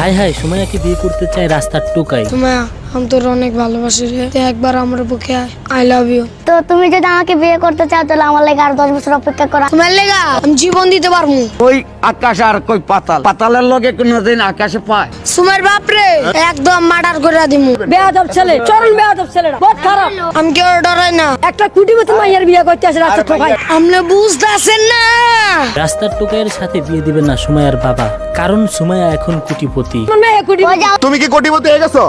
High high সুমাইয়াকে বিয়ে করতে চাই রাস্তার তোমা আমি তোর অনেক ভালোবাসি রে। তুই একবার আমার বুকে আই লাভ ইউ তো তুমি যদি আমাকে বিয়ে করতে চাও তাহলে আমার লাগে আর দশ বছর অপেক্ষা করা। তোমার লেগা? আমি জীবন দিতে পারব। ওই আকাশ আর কই পাতাল? পাতালের লগে কোনোদিন আকাশে পায়। সুমার বাপরে একদম মার্ডার করে দিমু। বেয়াদব ছেলে চরণ বেয়াদব ছেলেটা বহুত খারাপ। আমি কেউ ডরাই না। একটা কুটিপতি মাইয়ের বিয়ে করতে আসে রাস্তা ঠোকাই আপনি বুঝতেছেন না। রাস্তার টোকাইয়ের সাথে বিয়ে দিবেন না সুমাইয়ার বাবা। কারণ সুমাইয়া এখন কুটিপতি। আমার মেয়ে কুটি তুমি কি কোটিপতি হয়ে গেছো?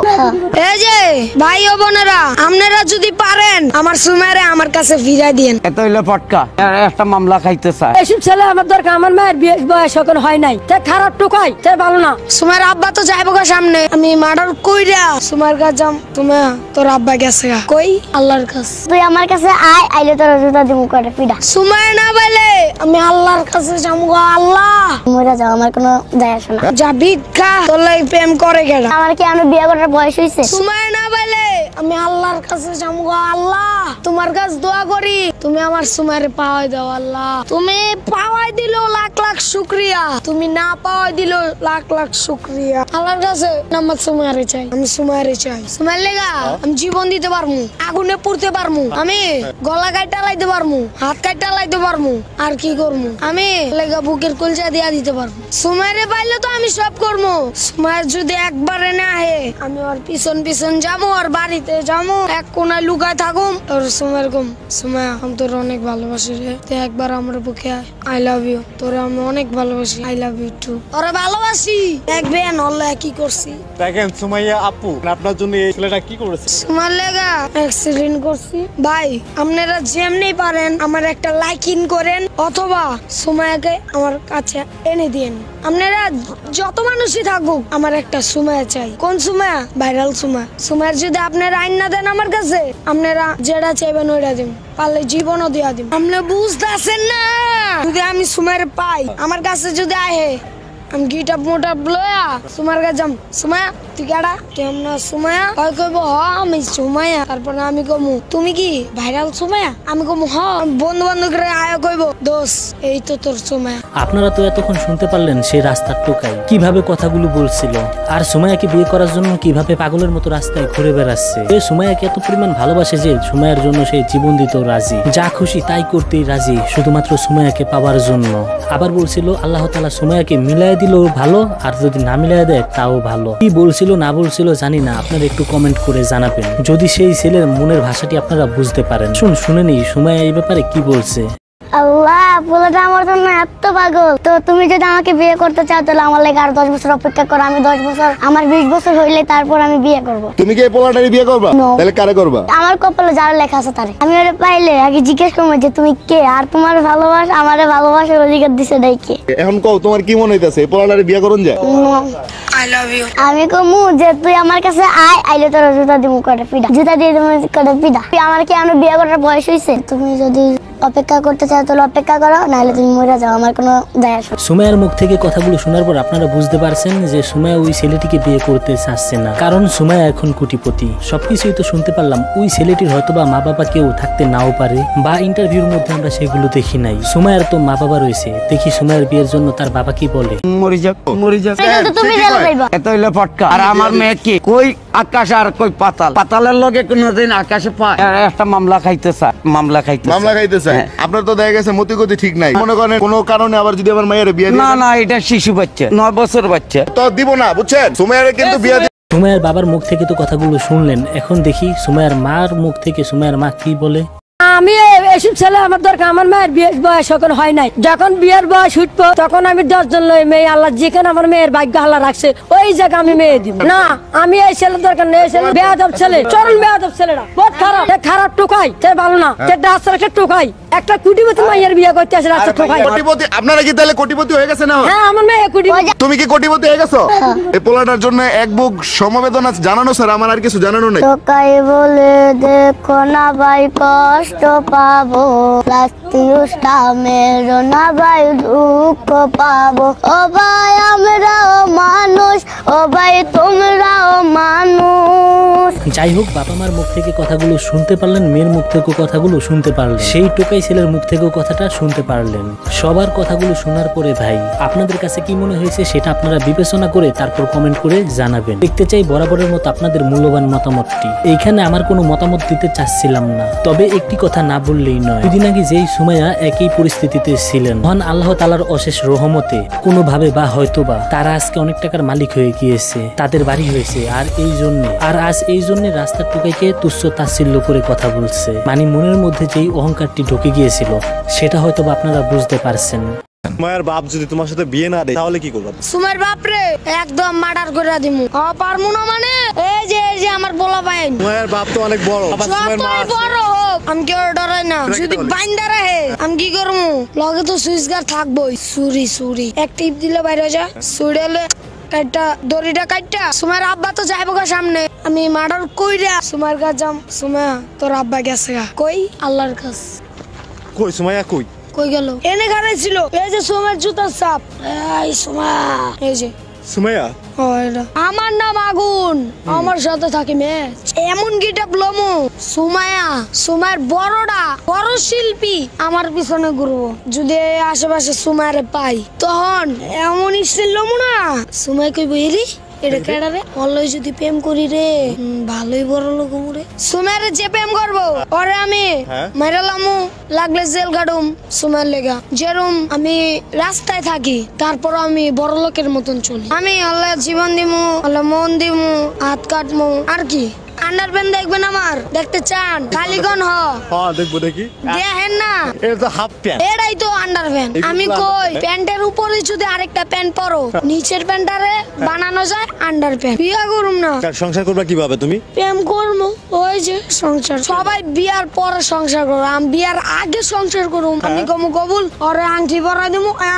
এই যে ভাই ও বোনেরা আপনারা যদি পারেন আমার সুমারে আমার কাছে ফিরাই দিন এত হইলে ফটকা। একটা মামলা খাইতে চায়। এসব ছেলে আমার দরকার আমার মায়ের বিয়ে বয়স এখন হয় নাই। তাই খারাপ টোকাই তাই ভালো না। সুমার আব্বা তো যাইবো গা সামনে। আমি মার্ডার কইরা সুমার কাছে যাম। তুমি তোর আব্বা গেছে গা। কই? আল্লাহর কাছে। তুই আমার কাছে আয় আইলে তোর জুতা দিমু করে পিডা সুমায় না বলে আমি আল্লাহর কাছে যাব গো আল্লাহ। মরে যাও আমার কোনো যায় আসে না যা ভিক্ষা তোর লাগে প্রেম করে গেলা। আমার কি আমি বিয়ে করার বয়স হয়েছে সময় না বলে আমি আল্লাহর কাছে যাব আল্লাহ। তোমার কাছে দোয়া করি। তুমি আমার সুমারে পাওয়াই দাও, আল্লাহ। তুমি পাওয়াই দিল লাখ লাখ শুক্রিয়া। তুমি না পাওয়াই দিল লাখ লাখ শুক্রিয়া। আল্লাহর কাছে আমার সুমারে চাই। আমি সুমারে চাই। সুমার লেগা আমি জীবন দিতে পারমু আগুনে পুড়তে পারমু আমি গলা কাইটা লাইতে পারমু হাত কাইটা লাইতে পারমু আর কি করমু আমি লেগা বুকের কলজা দিয়া দিতে পারব। সুমারে পাইলে তো আমি সব করব। সুমার যদি একবারে না আহে, আমি ওর পিছন পিছন যাব আর বাড়িতে যাব এক কোনায় লুকায় থাকুম। আর সুমার কম সুমায়া আমি তোর অনেক ভালোবাসি রে। তুই একবার আমার বুকে আই লাভ ইউ তোরে আমি অনেক ভালোবাসি। আই লাভ ইউ টু তোরে ভালোবাসি। এক বেন হল্লা কি করছি। দেখেন সুমাইয়া আপু আপনার জন্য এই ছেলেটা কি করেছে? তোমার লেগা অ্যাক্সিডেন্ট করছি। ভাই আপনারা যেমনি পারেন আমার একটা লাইক ইন করেন অথবা সুমায়াকে আমার কাছে এনে দিন আপনারা যত মানুষই থাকুক আমার একটা সুমায়া চাই। কোন সুমায়া? ভাইরাল সুমা সুমায়ার যদি আপনারা আইন না দেন আমার কাছে, আপনারা যেটা চাইবেন ওইটা দিন, পারলে জীবনও দিয়া দিন। আপনি বুঝতেছেন না? যদি আমি সুমের পাই, আমার কাছে যদি আহে আমি মোটা সুমার কাছে যাম। সুমায়া তুই কেডা কেমন সুমায়া কইব, হ, আমি সুমায়া তারপর আমি তুমি কি ভাইরাল সুমায়া আমি হ। বন্ধু বান্ধব আয় কইব এই তো তোর সুমায়া আপনারা তো এতক্ষণ শুনতে পারলেন সেই রাস্তার টোকাই কীভাবে কথাগুলো বলছিল? আর সুমাইয়াকে বিয়ে করার জন্য কীভাবে পাগলের মতো রাস্তায় ঘুরে বেড়াচ্ছে? সে সুমাইয়াকে এত পরিমাণ ভালোবাসে যে সুমাইয়ার জন্য সে জীবন দিত রাজি। যা খুশি তাই করতেই রাজি, শুধুমাত্র সুমাইয়াকে পাওয়ার জন্য। আবার বলছিল, আল্লাহ তালা সুমাইয়াকে মিলাই দিল ভালো, আর যদি না মিলাই দেয় তাও ভালো। কি বলছিল, না বলছিল জানি না, আপনারা একটু কমেন্ট করে জানাবেন। যদি সেই ছেলের মনের ভাষাটি আপনারা বুঝতে পারেন। শুন শুনে শুনেনি সময় এই ব্যাপারে কি বলছে। আল্লাহ পোলাটা আমার জন্য এত পাগল। তো তুমি যদি আমাকে বিয়ে করতে চাও তাহলে আমার লাগে আর দশ বছর অপেক্ষা করো। আমি দশ বছর আমার বিশ বছর হইলে তারপর আমি বিয়ে করব। তুমি কি এই পোলাটারি বিয়ে করবা? তাহলে কারে করবা? আমার কপালে যারা লেখা আছে তারে। আমি ওরে পাইলে আগে জিজ্ঞেস করব যে তুমি কে? আর তোমার ভালোবাস আমারে ভালোবাসার অধিকার দিছে নাই কে? এখন কও তোমার কি মনে হইতাছে এই পোলাটারি বিয়ে করুন যায়? আই লাভ ইউ আমি কমু যে তুই আমার কাছে আয় আইলে তোর জুতা দিমু করে পিডা? জুতা দিয়ে দিমু করে পিডা? তুই আমার কি আমার বিয়ে করার বয়স হয়েছে তুমি যদি অপেক্ষা করতে চাও তাহলে অপেক্ষা করো নাহলে তুমি মরে যাও আমার কোনো যায় আসে না। সুমাইয়ার মুখ থেকে কথাগুলো শোনার পর আপনারা বুঝতে পারছেন যে সুমাইয়া ওই ছেলেটিকে বিয়ে করতে চাচ্ছে না। কারণ সুমাইয়া এখন কোটিপতি। সবকিছুই তো শুনতে পারলাম ওই ছেলেটির হয়তোবা মা বাবা কেউ থাকতে নাও পারে বা ইন্টারভিউর মধ্যে আমরা সেগুলো দেখি নাই। সুমাইয়ার তো মা বাবা রয়েছে। দেখি সুমাইয়ার বিয়ের জন্য তার বাবা কি বলে? মরি যাক মরি যাক। এটা তো তুমি জেলে যাইবা। এত হইলে ফটকা। আর আমার মেয়ে কি? কই? আকাশ আর কই পাতাল? পাতালের লগে কোনদিন আকাশে পায়। একটা মামলা খাইতে চায় মামলা খাইতে মামলা খাইতেছে? চায় আপনার তো দেখা গেছে মতি গতি ঠিক নাই। মনে করেন কোনো কারণে আবার যদি আমার মায়ের বিয়ে না না এটা শিশু বাচ্চা নয় বছর বাচ্চা। তো দিব না বুঝছেন? সুমাইয়ার কিন্তু বিয়ে দি- সুমাইয়ার বাবার মুখ থেকে তো কথাগুলো শুনলেন। এখন দেখি সুমাইয়ার মার মুখ থেকে সুমাইয়ার মা কি বলে? আমি এসব ছেলে আমার দরকার আমার মায়ের বিয়ে বয়স এখন হয় নাই। যখন বিয়ের বয়স উঠবো তখন আমি দশজন লই মেয়ে আল্লাহ যেখানে আমার মেয়ের ভাগ্য আল্লাহ রাখছে ওই জায়গা আমি মেয়ে দিব। না আমি এই ছেলে দরকার নেই ছেলে বেয়াদব ছেলে চরণ বেয়াদব ছেলেটা বহুত খারাপ। এ খারাপ টোকাই সে ভালো না সে রাস্তার একটা টোকাই একটা কুটিপতি মাইয়ের বিয়ে করতে আসে রাস্তা টোকাই কোটিপতি আপনারা কি তাহলে কোটিপতি হয়ে গেছে না? হ্যাঁ আমার মেয়ে কুটি তুমি কি কোটিপতি হয়ে গেছো? এই পোলাটার জন্য এক বুক সমবেদনা জানানো স্যার আমার আর কিছু জানানো নেই। তোকাই বলে দেখো না ভাই কষ্ট পাবো রাস্তিউসটা মেরো না ভাই দুঃখ পাবো। ও ভাই আমরাও মানুষ ও ভাই তোমরাও যাই হোক বাবা মার মুখ থেকে কথাগুলো শুনতে পারলেন, মেয়ের মুখ থেকেও কথাগুলো শুনতে পারলেন। সেই টোকাই ছেলের মুখ থেকেও কথাটা শুনতে পারলেন। সবার কথাগুলো শোনার পরে, ভাই, আপনাদের কাছে কি মনে হয়েছে সেটা আপনারা বিবেচনা করে তারপর কমেন্ট করে জানাবেন। দেখতে চাই বরাবরের মতো আপনাদের মূল্যবান মতামতটি। এইখানে আমার কোনো মতামত দিতে চাচ্ছিলাম না। তবে একটি কথা না বললেই নয়। দুদিন আগে যেই সুমাইয়া একই পরিস্থিতিতে ছিলেন, মহান আল্লাহ তালার অশেষ রহমতে, কোনোভাবে বা হয়তোবা তারা আজকে অনেক টাকার মালিক হয়ে গিয়েছে, তাদের বাড়ি হয়েছে, আর এই জন্য, আর আজ এই জন্য রাস্তার টুকাইকে তুচ্ছ তাচ্ছিল্য করে কথা বলছে। মানে মনের মধ্যে যেই অহংকারটি ঢুকে গিয়েছিল সেটা হয়তো আপনারা বুঝতে পারছেন। মায়ের বাপ যদি তোমার সাথে বিয়ে না দেয় তাহলে কি করবে? সুমার বাপরে একদম মার্ডার করে দিমু। পারমু না মানে? এই যে এই যে আমার বলা মায়ের বাপ তো অনেক বড়। আবার তোমার মা যতই বড় হোক। আমি কেউ ডরাই না। কি যদি বাইন্দা রাহে আমি কি করব লগে তো সুইচ গার্ড থাকবোই। Sorry sorry. এক টিপ দিলে বাইরে যা। সুড়েলে কাইটা দড়িটা কাইটা সুমার আব্বা তো যাইবো গা সামনে। আমি মার্ডার কইরা সুমার কাছে যাম। সুমা তোর আব্বা গেছে গা। কই? আল্লাহর কাছে। কই সুমাইয়া কই? কই গেল? এনে গাড়ি ছিল। এই যে সুমার জুতার সাপ এই সুমা এই যে। সুমাইয়া? আমার নাম আগুন। আমার সাথে থাকে ম্যাচ এমন গিটা ব্লমু? সুমায়া সুমায়ের বড়টা বড় শিল্পী। আমার পিছনে ঘুরবো। যদি এই আশেপাশে সুমায়ারে পাই তখন এমন স্টিল লমু না। সুমাই কইব এরি এটা কেডা রে? অল্লই যদি প্রেম করি রে ভালোই বড় লোক রে। সুমের যে প্রেম করব ওরে আমি হ্যাঁ? মেরালামু লাগলে জেল গাড়ুম সুমের লেগা। যেরম আমি রাস্তায় থাকি তারপর আমি বড় লোকের মতন চলি। আমি আল্লাহ জীবন দিমু আল্লাহ মন দিমু হাত কাটমু। আর কি? আন্ডারপ্যান্ট দেখবেন আমার দেখতে চান কালীগণ হ। হ্যাঁ দেখব দেখি। দেখেন না। এটা তো হাফ প্যান্ট এটাই তো আমি কই? প্যান্টের উপরে যদি আরেকটা প্যান্ট পরো নিচের প্যান্টারে বানানো যায় আন্ডারপ্যান্ট বিয়া করুম না। সংসার করবে কীভাবে তুমি? প্রেম করব ওই যে সংসার সবাই বিয়ার পরে সংসার করব। আমি বিয়ার আগে সংসার করুম আমি কমু কবুল ওরে আংটি দিব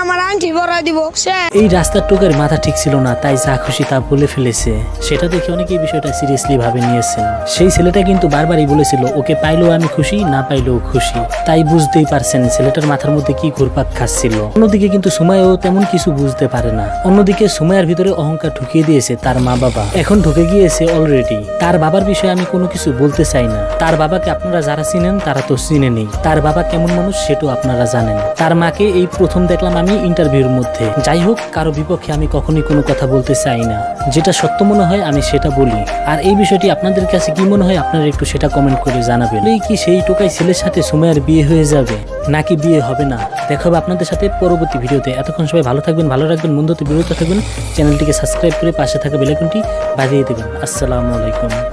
আমার আংটি দিব। সে এই রাস্তার টোকার মাথা ঠিক ছিল না তাই যা খুশি তা বলে ফেলেছে। সেটা দেখে অনেকেই বিষয়টা সিরিয়াসলি ভাবে নিয়েছেন। সেই ছেলেটা কিন্তু বারবারই বলেছিল ওকে পাইলেও আমি খুশি না পাইলেও খুশি। তাই বুঝতেই পারছেন ছেলেটার মাথার মধ্যে কি ঘুরপাক খাচ্ছিল। অন্যদিকে কিন্তু সুমায়ও তেমন কিছু বুঝতে পারে না। অন্যদিকে সুমায়ের ভিতরে অহংকার ঢুকিয়ে দিয়েছে তার মা বাবা এখন ঢুকে গিয়েছে অলরেডি তার বাবার বিষয়ে আমি কোনো কিছু বলতে চাই না। তার বাবাকে আপনারা যারা চিনেন, তারা তো চিনে নেই। তার বাবা কেমন মানুষ সেটাও আপনারা জানেন। তার মাকে এই প্রথম দেখলাম আমি ইন্টারভিউর মধ্যে। যাই হোক, কারও বিপক্ষে আমি কখনই কোনো কথা বলতে চাই না। যেটা সত্য মনে হয়, আমি সেটা বলি। আর এই বিষয়টি আপনাদের কাছে কি মনে হয়, আপনারা একটু সেটা কমেন্ট করে জানাবেন। এই কি সেই টোকাই ছেলের সাথে সুমাইয়ের বিয়ে হয়ে যাবে? নাকি বিয়ে হবে না? দেখা হবে আপনাদের সাথে পরবর্তী ভিডিওতে। এতক্ষণ সবাই ভালো থাকবেন, ভালো রাখবেন, বন্ধুত্ব বিরত থাকবেন। চ্যানেলটিকে সাবস্ক্রাইব করে পাশে থাকা বেলাইকনটি বাজিয়ে দেবেন। আসসালামু আলাইকুম।